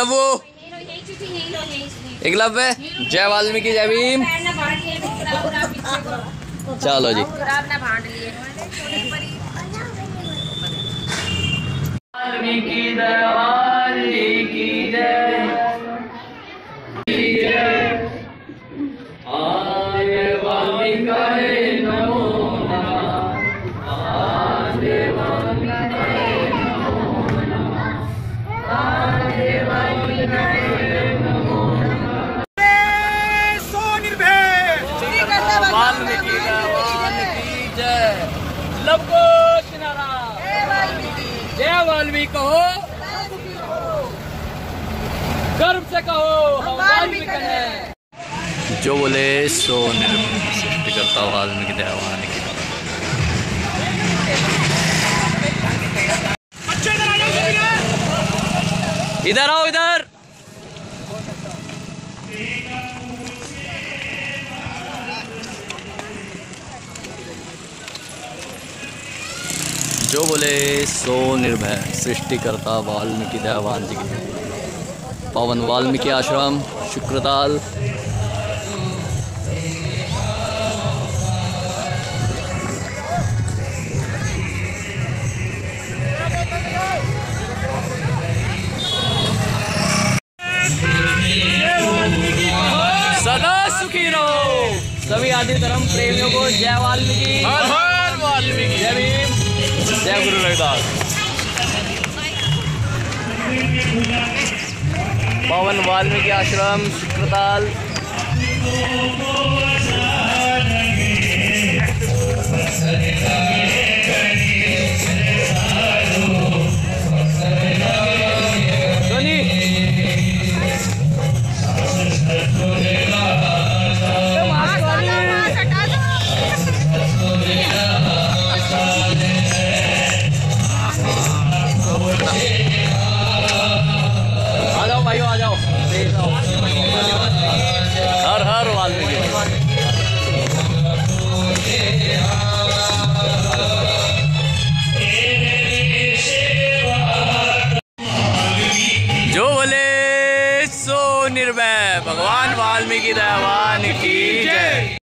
एकलव्य एकलव्य जय वाल्मीकि जय भीम। चलो जी। वाल्मीकि जय आय वाल्मीकि। जय वाल्मीकि कहो। गर्व से कहो हम वाल्मीकि हैं। जो बोले सो निर्भय सृष्टिकर्ता वाल्मीकि देवान की इधर आओ इधर। जो बोले सो निर्भय सृष्टिकर्ता वाल्मीकि देवान जी की। पवन वाल्मीकि आश्रम शुक्रताल। सदा सुखी रहो। सभी आदि धर्म प्रेमियों को जय वाल्मीकि। हर हर वाल्मीकि। जय जय गुरु रविदास। पवन वाल्मीकि आश्रम शुक्रताल सोनी हर हर वाल्मीकि निर्भय। भगवान वाल्मीकि दयावान की जय।